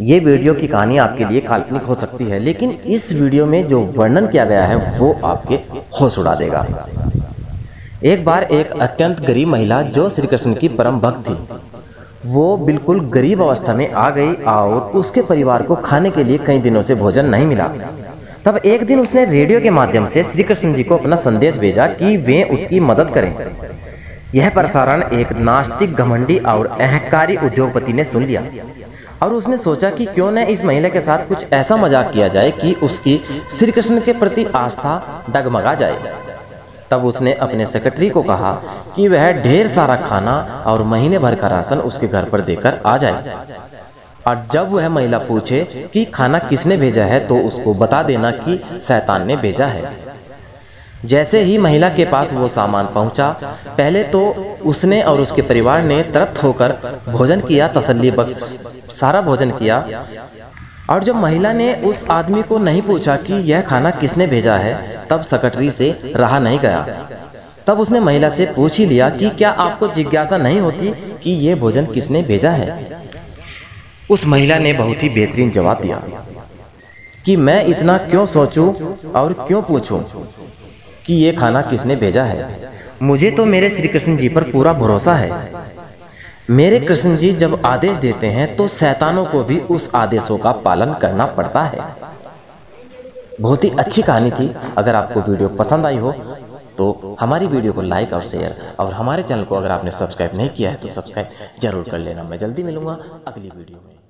ये वीडियो की कहानी आपके लिए काल्पनिक हो सकती है, लेकिन इस वीडियो में जो वर्णन किया गया है, वो आपके होश उड़ा देगा। एक बार एक अत्यंत गरीब महिला जो श्री कृष्ण की परम भक्त थी, वो बिल्कुल गरीब अवस्था में आ गई और उसके परिवार को खाने के लिए कई दिनों से भोजन नहीं मिला। तब एक दिन उसने रेडियो के माध्यम से श्री कृष्ण जी को अपना संदेश भेजा कि वे उसकी मदद करें। यह प्रसारण एक नास्तिक घमंडी और अहंकारी उद्योगपति ने सुन लिया। और उसने सोचा कि क्यों न इस महिला के साथ कुछ ऐसा मज़ाक किया जाए कि उसकी श्री कृष्ण के प्रति आस्था डगमगा जाए। तब उसने अपने सेक्रेटरी को कहा कि वह ढेर सारा खाना और महीने भर का राशन उसके घर पर देकर आ जाए। और जब वह महिला पूछे कि खाना किसने भेजा है तो उसको बता देना कि शैतान ने भेजा है। जैसे ही महिला के पास वो सामान पहुँचा, पहले तो उसने और उसके परिवार ने तृप्त होकर भोजन किया, तसल्ली बख्श सारा भोजन किया। और जब महिला ने उस आदमी को नहीं पूछा कि यह खाना किसने भेजा है, तब सेक्रेटरी से रहा नहीं गया। तब उसने महिला से पूछ ही लिया कि क्या आपको जिज्ञासा नहीं होती कि यह भोजन किसने भेजा है? उस महिला ने बहुत ही बेहतरीन जवाब दिया कि मैं इतना क्यों सोचूं और क्यों पूछूँ कि यह खाना किसने भेजा है? मुझे तो मेरे श्री कृष्ण जी पर पूरा भरोसा है। मेरे कृष्ण जी जब आदेश देते हैं तो सैतानों को भी उस आदेशों का पालन करना पड़ता है। बहुत ही अच्छी कहानी थी। अगर आपको वीडियो पसंद आई हो तो हमारी वीडियो को लाइक और शेयर और हमारे चैनल को अगर आपने सब्सक्राइब नहीं किया है तो सब्सक्राइब ज़रूर कर लेना। मैं जल्दी मिलूँगा अगली वीडियो में।